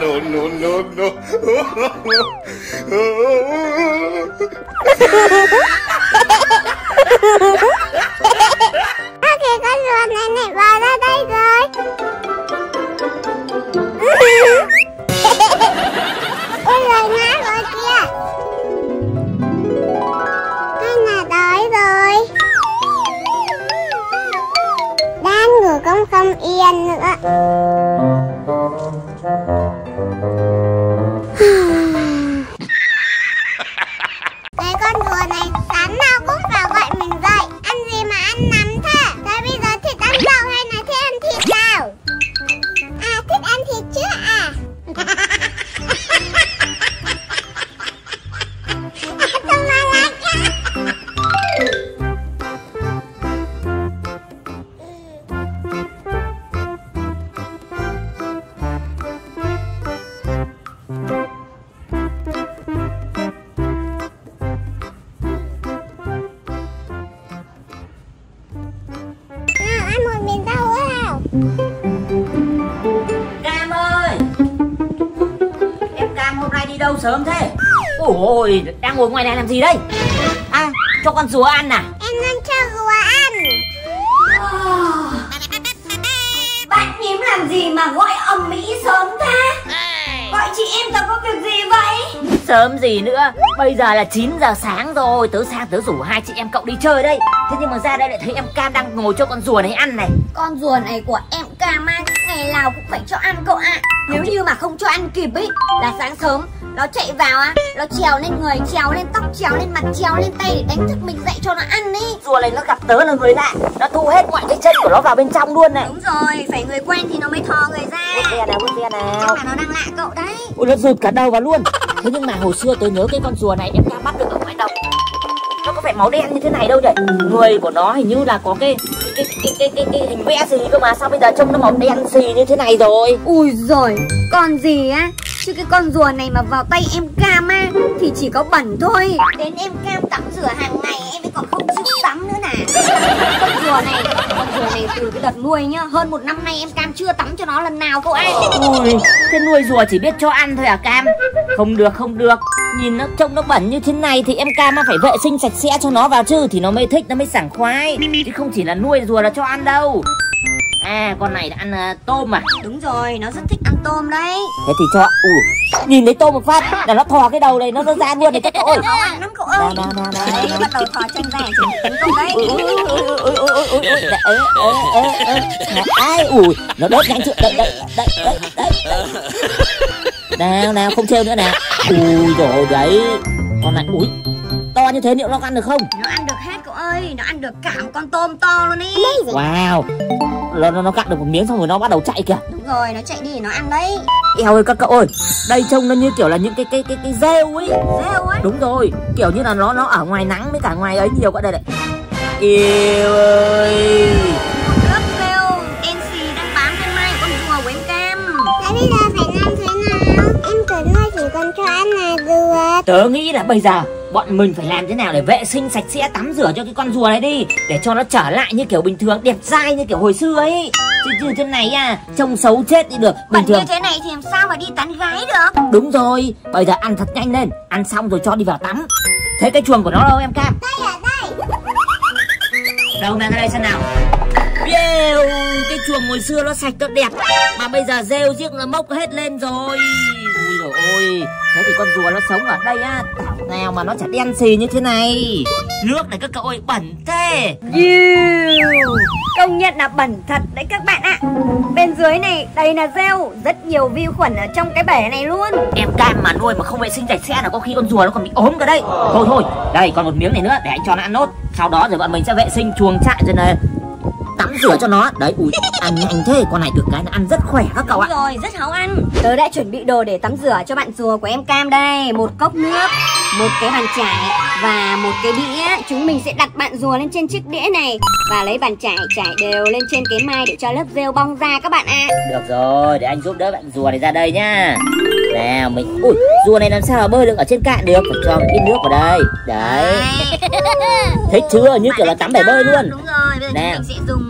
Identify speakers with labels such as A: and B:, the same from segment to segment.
A: no, no, no, no.
B: Ôi đang
C: ngồi ngoài này làm gì đây? À cho con rùa ăn à?
B: Em đang cho rùa ăn.
D: Bạn nhím làm gì mà gọi ầm mỹ sớm thế? Gọi chị em tao có việc gì vậy?
C: Sớm gì nữa Bây giờ là 9 giờ sáng rồi Tớ sang tớ rủ hai chị em cậu đi chơi đây. Thế nhưng mà ra đây lại thấy em Cam đang ngồi cho con rùa này ăn này.
D: Con rùa này của em Cam á, ngày nào cũng phải cho ăn cậu ạ. Nếu như mà không cho ăn kịp ý, là sáng sớm nó chạy vào á, nó trèo lên người, trèo lên tóc, trèo lên mặt, trèo lên tay để đánh thức mình dậy cho nó ăn ý.
C: Rùa này nó gặp tớ là người lạ Nó thu hết mọi cái chân của nó vào bên trong luôn này
D: Đúng rồi, phải người quen thì nó mới thò người ra.
C: Vút ve nào, ve
D: Chắc
C: nào
D: là nó đang lạ cậu đấy.
C: Ôi nó rụt cả đầu vào luôn Thế nhưng mà hồi xưa tôi nhớ cái con rùa này em Cam bắt được ở ngoài đồng Nó có phải máu đen như thế này đâu nhỉ? Người của nó hình như là có cái cái cái cái cái, cái hình vẽ gì cơ mà sao bây giờ trông nó màu đen xì như thế này rồi?
D: Ui rồi, con gì á Chứ cái con rùa này mà vào tay em Cam á Thì chỉ có bẩn thôi. Đến em Cam tắm rửa hàng ngày Em ấy còn không sức tắm nữa nè. Con rùa này Con rùa này từ cái đợt nuôi nhá Hơn một năm nay em Cam chưa tắm cho nó lần nào cậu ạ
C: Ôi, thế nuôi rùa chỉ biết cho ăn thôi à Cam? Không được, không được. Nhìn nó trông nó bẩn như thế này thì em Cam phải vệ sinh sạch sẽ cho nó vào chứ Thì nó mới thích, nó mới sảng khoái. Chứ không chỉ là nuôi rùa là cho ăn đâu À con này đã ăn uh, tôm à?
D: Đúng rồi nó rất thích ăn tôm đấy.
C: Thế thì cho Ui, Nhìn thấy tôm một phát là nó thò cái đầu này nó ra luôn này các cậu ơi.
D: Khó ăn lắm cậu ơi.
C: Đó, đó, đó,
D: Đấy bắt đầu thò chân ra chuẩn bị tấn công đấy.
C: Ai? Ui Nó đốt nhanh chưa Đấy đấy đấy đấy đấy Nào nào không trêu nữa nè Ui rồi đấy. Con này ui To như thế liệu nó ăn được không?
D: Nó ơi Nó ăn được cả một con tôm to luôn ý.
C: Wow. Nó, nó, nó cắt được một miếng xong rồi nó bắt đầu chạy kìa.
D: Đúng rồi, nó chạy đi nó ăn đấy.
C: Eo ơi các cậu ơi Đây trông nó như kiểu là những cái cái cái cái rêu ấy.
D: Rêu ấy?
C: Đúng rồi Kiểu như là nó nó ở ngoài nắng với cả ngoài ấy nhiều quá. Đây này. Yêu ơi.
D: Lớp rêu. Xì đang bám trên mai con rùa của em Cam.
B: Thế bây giờ phải làm thế nào? Em tưởng nuôi chỉ còn cho ăn là được.
C: Tớ nghĩ là bây giờ bọn mình phải làm thế nào để vệ sinh sạch sẽ tắm rửa cho cái con rùa này đi Để cho nó trở lại như kiểu bình thường đẹp dai như kiểu hồi xưa ấy. Chứ như thế này à Trông xấu chết đi được. Bình
D: Bẩn như
C: thường
D: thế này thì làm sao mà đi tán gái được?
C: Đúng rồi Bây giờ ăn thật nhanh lên Ăn xong rồi cho đi vào tắm. Thế cái chuồng của nó đâu em Cam?
B: Đây ở đây.
C: Đâu mang ra đây xem nào. Rêu Cái chuồng hồi xưa nó sạch nó đẹp. Mà bây giờ rêu riêng nó mốc hết lên rồi ôi Thế thì con rùa nó sống ở đây á Thảo nào mà nó chả đen xì như thế này. Nước này các cậu ơi bẩn thế.
D: Yêu Công nhận là bẩn thật đấy các bạn ạ. Bên dưới này đầy là rêu Rất nhiều vi khuẩn ở trong cái bể này luôn.
C: Em cam mà nuôi mà không vệ sinh sạch sẽ là có khi con rùa nó còn bị ốm cả đây Thôi thôi Đây còn một miếng này nữa để anh cho nó ăn nốt. Sau đó rồi bọn mình sẽ vệ sinh chuồng trại rồi này Tắm rửa cho nó. Đấy ui ăn nhanh thế Con này được cái nó ăn rất khỏe các cậu ạ.
D: Rồi, rất háo ăn. Tớ đã chuẩn bị đồ để tắm rửa cho bạn rùa của em Cam đây. Một cốc nước, một cái bàn chải và một cái đĩa. Chúng mình sẽ đặt bạn rùa lên trên chiếc đĩa này Và lấy bàn chải trải đều lên trên cái mai để cho lớp rêu bong ra các bạn ạ.
C: Được rồi, để anh giúp đỡ bạn rùa này ra đây nhá. Nào mình ui rùa này làm sao mà bơi được ở trên cạn được? Phải cho một ít nước vào đây. Đấy. Thích chưa? Như kiểu là tắm bể bơi luôn.
D: Đúng rồi, bây giờ
C: Nè.
D: chúng mình sẽ dùng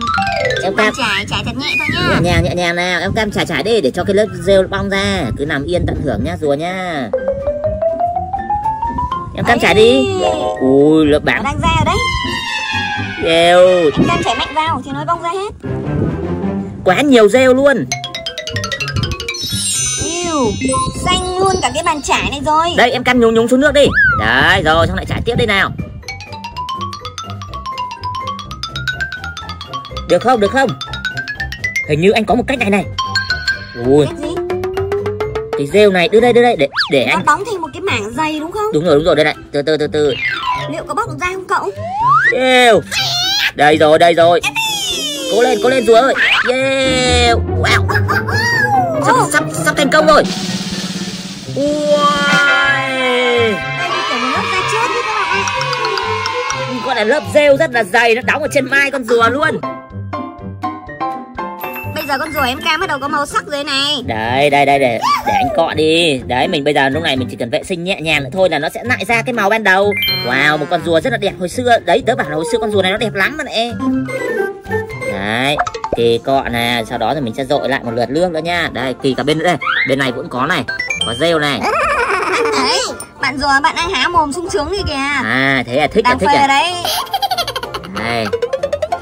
C: em cam
D: chải, chải thật nhẹ thôi nhá.
C: Nhẹ nhàng nhẹ nhàng nào. Em cam trải trải đi để cho cái lớp rêu bong ra. Cứ nằm yên tận hưởng nhá rùa nhá. Em cam trải đi. Ui lớp bám
D: đang ra ở đấy.
C: Rêu
D: Em cam chảy mạnh vào thì nó bong ra hết.
C: Quá nhiều rêu luôn.
D: Xanh luôn cả cái bàn chải này rồi.
C: Đây em cam nhúng nhúng xuống nước đi. Đấy rồi xong lại trải tiếp đây nào được không được không? Hình như anh có một cách này này. Ui.
D: Cái gì?
C: cái rêu này đưa đây đưa đây để để
D: Nó
C: anh.
D: đóng thành một cái mảng dày đúng không?
C: đúng rồi đúng rồi đây này. Từ từ từ từ.
D: Liệu có bóc được ra không cậu?
C: rêu. Đây rồi đây rồi. Cố lên cố lên rùa ơi. Yeah wow. Sắp sắp sắp thành công rồi.
D: Ạ.
C: Con này lớp rêu rất là dày nó đóng ở trên mai con rùa luôn
D: Bây giờ con rùa em cam bắt đầu có màu sắc rồi này.
C: Đấy đây đây để để anh cọ đi. Đấy mình bây giờ lúc này mình chỉ cần vệ sinh nhẹ nhàng nữa thôi là nó sẽ lại ra cái màu ban đầu. Wow một con rùa rất là đẹp hồi xưa. Đấy tớ bảo là hồi xưa con rùa này nó đẹp lắm mà nè đấy kỳ cọ nè. Sau đó thì mình sẽ dội lại một lượt nước nữa nha. Đây kỳ cả bên nữa đây. Bên này cũng có này. Có rêu này.
D: Đấy Bạn rùa bạn đang há mồm sung sướng đi kìa.
C: À thế à thích à
D: Đang
C: thích
D: phê
C: à?
D: đấy.
C: Đây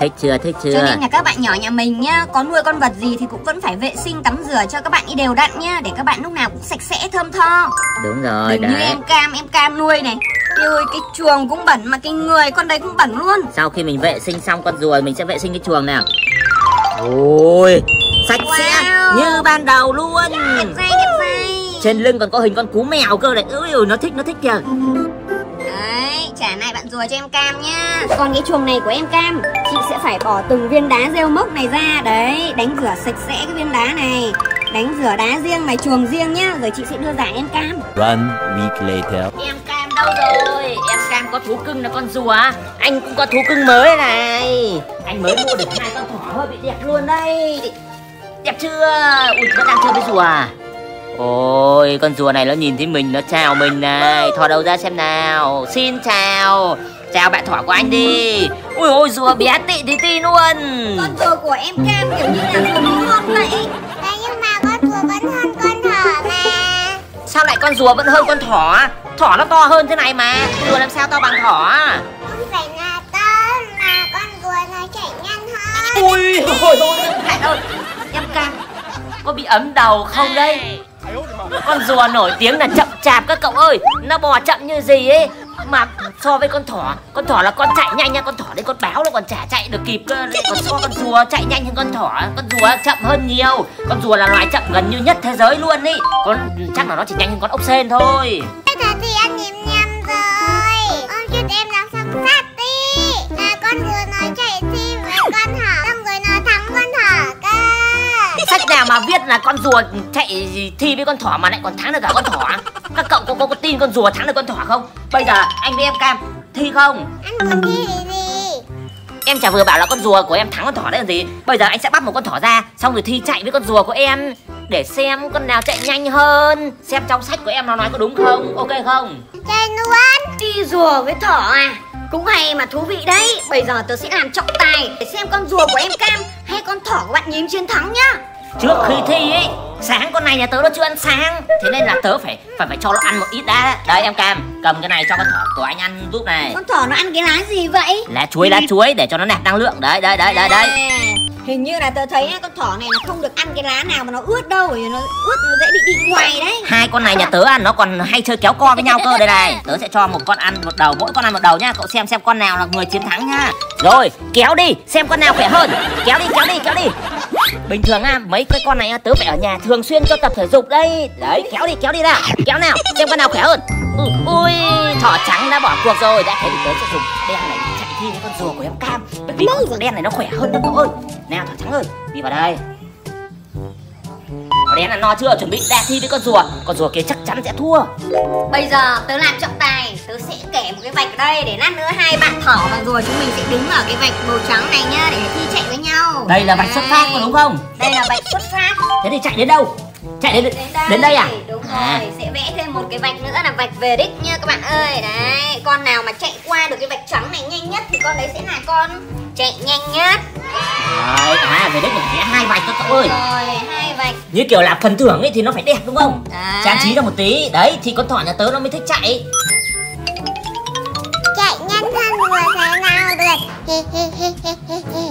C: thích chưa thích chưa?
D: Cho nên là các bạn nhỏ nhà mình nhá Có nuôi con vật gì thì cũng vẫn phải vệ sinh tắm rửa cho các bạn đi đều đặn nhá Để các bạn lúc nào cũng sạch sẽ thơm tho.
C: Đúng rồi
D: Đừng như
C: đấy.
D: em cam, em cam nuôi này. Ôi ơi, cái chuồng cũng bẩn mà cái người con đấy cũng bẩn luôn.
C: Sau khi mình vệ sinh xong con rùa mình sẽ vệ sinh cái chuồng nào? Ôi sạch sẽ
D: Wow.
C: như ban đầu luôn.
D: Đẹp dây, đẹp dây
C: trên lưng còn có hình con cú mèo cơ này. Ui, nó thích nó thích kìa
D: rùa cho em cam nhá. Còn cái chuồng này của em cam Chị sẽ phải bỏ từng viên đá rêu mốc này ra. Đấy, đánh rửa sạch sẽ cái viên đá này. Đánh rửa đá riêng này, chuồng riêng nhá. Rồi chị sẽ đưa giải em cam.
E: One week later.
C: em cam đâu rồi? Em cam có thú cưng là con rùa. Anh cũng có thú cưng mới này. Anh mới mua được hai con thỏ hơi bị đẹp luôn đây. Đẹp chưa? Ui vẫn đang chơi với rùa à ôi con rùa này nó nhìn thấy mình nó chào mình này. Thỏ đầu ra xem nào. Xin chào. Chào bạn thỏ của anh đi. Ui ôi rùa bé tị tí ti luôn.
D: Con rùa của em cam kiểu như là rùa bí ngon vậy.
B: Đấy nhưng mà con rùa vẫn hơn con thỏ mà.
C: Sao lại con rùa vẫn hơn con thỏ? Thỏ nó to hơn thế này mà. Rùa làm sao to bằng thỏ?
B: Không phải là to mà con rùa nó chạy nhanh hơn.
C: Ui ôi ôi Bạn ơi. Em cam Có bị ấm đầu không đây con rùa nổi tiếng là chậm chạp các cậu ơi. Nó bò chậm như gì ấy Mà so với con thỏ Con thỏ là con chạy nhanh nha. Con thỏ đấy con báo nó còn chả chạy được kịp cơ. Còn so con rùa chạy nhanh hơn con thỏ, Con rùa chậm hơn nhiều. Con rùa là loài chậm gần như nhất thế giới luôn ý. Con, chắc là nó chỉ nhanh hơn con ốc sên thôi.
B: Thế thì anh nhìn
C: nào mà viết là con rùa chạy thi với con thỏ mà lại còn thắng được cả con thỏ? Các cậu có, có, có tin con rùa thắng được con thỏ không? Bây giờ anh với em cam thi không?
B: Anh muốn thi thì? Gì
C: Em chả vừa bảo là con rùa của em thắng con thỏ đấy làm gì. Bây giờ anh sẽ bắt một con thỏ ra Xong rồi thi chạy với con rùa của em Để xem con nào chạy nhanh hơn Xem trong sách của em nó nói có đúng không? Ok không?
B: Chơi luôn.
D: Đi rùa với thỏ à? Cũng hay mà thú vị đấy. Bây giờ tớ sẽ làm trọng tài Để xem con rùa của em cam Hay con thỏ của bạn nhím chiến thắng nhá
C: Trước khi thi ấy Sáng con này nhà tớ nó chưa ăn sáng. Thế nên là tớ phải phải phải cho nó ăn một ít đã. Đây em cam Cầm cái này cho con thỏ của anh ăn giúp này.
D: Con thỏ nó ăn cái lá gì vậy?
C: Lá chuối lá chuối để cho nó nạp năng lượng. Đấy đấy đấy đấy đấy.
D: À, Hình như là tớ thấy con thỏ này nó không được ăn cái lá nào mà nó ướt đâu nó ướt nó dễ bị đi ngoài đấy.
C: Hai con này nhà tớ ăn nó còn hay chơi kéo co với nhau cơ đây này. Tớ sẽ cho một con ăn một đầu Mỗi con ăn một đầu nhá. Cậu xem xem con nào là người chiến thắng nhá. Rồi kéo đi Xem con nào khỏe hơn. Kéo đi kéo đi kéo đi Bình thường á mấy cái con này á, tớ phải ở nhà thường xuyên cho tập thể dục đây. Đấy kéo đi kéo đi nào. Kéo nào xem con nào khỏe hơn. Ừ, Ui thỏ trắng đã bỏ cuộc rồi. Đã thế thì tớ sẽ dùng đen này chạy thi với con rùa của em cam. Bởi vì con rùa đen này nó khỏe hơn đó cậu ơi Nào thỏ trắng ơi đi vào đây. Thỏ đen là no chưa? Chuẩn bị ra thi với con rùa. Con rùa kia chắc chắn sẽ thua.
D: Bây giờ tớ làm trọng tài. Tớ sẽ kẻ một cái vạch ở đây Để lát nữa hai bạn thỏ và rùa chúng mình sẽ đứng ở cái vạch màu trắng này nhá Để thi chạy với nhau.
C: Đây là vạch xuất phát có đúng không?
D: Đây là vạch xuất phát.
C: Thế thì chạy đến đâu? Chạy đến
D: Đến đây,
C: đến đây à?
D: Đúng
C: À.
D: rồi, sẽ vẽ thêm một cái vạch nữa là vạch về đích nha các bạn ơi. Đấy, con nào mà chạy qua được cái vạch trắng này nhanh nhất thì con đấy sẽ là con chạy nhanh nhất.
C: Đấy, à về đấy mình vẽ hai vạch cho cậu ơi.
D: Rồi, hai vạch.
C: Như kiểu là phần thưởng ấy thì nó phải đẹp đúng không?
D: Đấy.
C: Trang trí ra một tí. Đấy thì con thỏ nhà tớ nó mới thích chạy
B: rùa thế nào được hi hi hi hi hi hi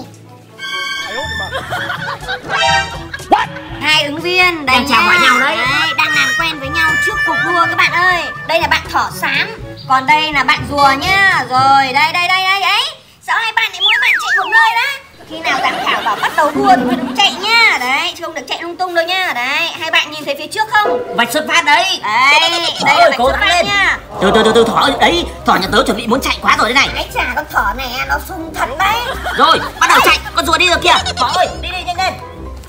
D: Hai ứng viên
C: Đang chào hỏi nhau đấy.
D: Đang làm quen với nhau trước cuộc đua các bạn ơi. Đây là bạn thỏ xám Còn đây là bạn rùa nhá Rồi, đây đây đây đây ấy. Sao hai bạn lại mỗi bạn chạy một nơi đó Khi nào giám khảo bảo bắt đầu đua thì phải được chạy nhá Đấy, chứ không được chạy lung tung đâu nhá Đấy, hai bạn nhìn thấy phía trước không?
C: Vạch xuất phát đấy.
D: Đấy, đây là
C: cố
D: cố
C: gắng
D: gắng
C: lên.
D: nha.
C: Từ từ từ từ thỏ đấy Thỏ nhà tớ chuẩn bị muốn chạy quá rồi đây này.
D: Cái chả con thỏ này nó sung thật đấy.
C: Rồi bắt đầu chạy Con rùa đi được kìa. Thỏ ơi đi đi nhanh lên.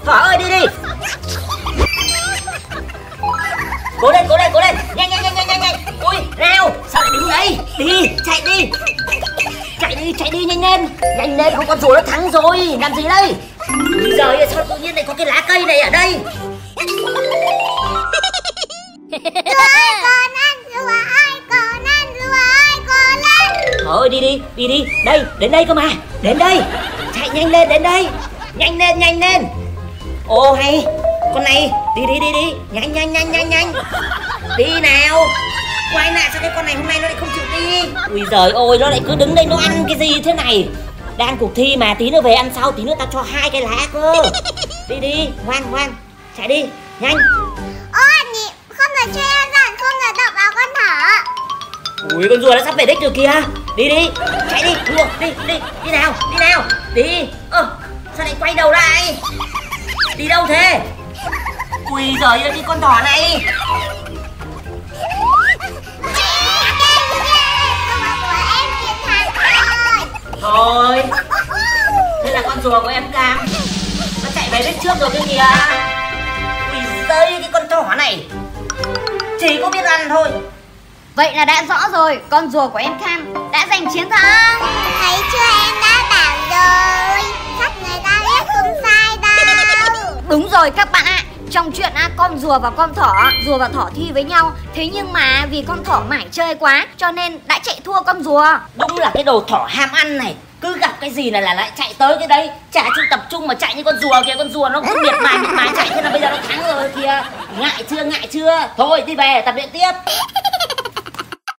C: Thỏ ơi đi đi. Cố lên cố lên cố lên. Nhanh nhanh nhanh nhanh nhanh nhanh. Ui nào Sao lại đứng đấy. Đi chạy đi Chạy đi chạy đi nhanh lên. Nhanh lên không con rùa nó thắng rồi. Làm gì đây? Bây giờ sao tự nhiên lại có cái lá cây này ở đây? Thôi đi đi, đi đi. Đây, đến đây cơ mà. Đến đây. Chạy nhanh lên, đến đây. Nhanh lên, nhanh lên. Ô hay. Con này, đi đi đi đi. Nhanh nhanh nhanh nhanh nhanh. Đi nào. Quay lại sao cái con này hôm nay nó lại không chịu đi? Ui giời ơi, nó lại cứ đứng đây nó ăn cái gì thế này? Đang cuộc thi mà, tí nữa về ăn sau Tí nữa tao cho hai cái lá cơ. Đi đi, ngoan ngoan. Chạy đi, nhanh.
B: Ôi nhị không được chơi ăn dặn không được động vào con thỏ.
C: Ui con rùa nó sắp về đích rồi kìa. Đi đi chạy đi đùa đi đi đi nào đi nào. Đi ơ sao lại quay đầu lại? Đi đâu thế? Ui giời ơi cái con thỏ này rùa của em Cam. Nó chạy về đích trước rồi kia kìa. Ui giời cái con thỏ này. Chỉ có biết ăn thôi.
D: Vậy là đã rõ rồi Con rùa của em Cam đã giành chiến thắng.
B: Thấy chưa em đã bảo rồi. Chắc người ta biết không sai đâu.
D: Đúng rồi các bạn ạ. Trong chuyện á, con rùa và con thỏ Rùa và thỏ thi với nhau. Thế nhưng mà vì con thỏ mải chơi quá Cho nên đã chạy thua con rùa.
C: Đúng là cái đồ thỏ ham ăn này cứ gặp cái gì là là lại chạy tới cái đấy. Chả chịu tập trung mà chạy như con rùa kìa, Con rùa nó cứ miệt mài miệt mài chạy Thế là bây giờ nó thắng rồi kìa. Ngại chưa ngại chưa? Thôi, đi về, tập luyện tiếp.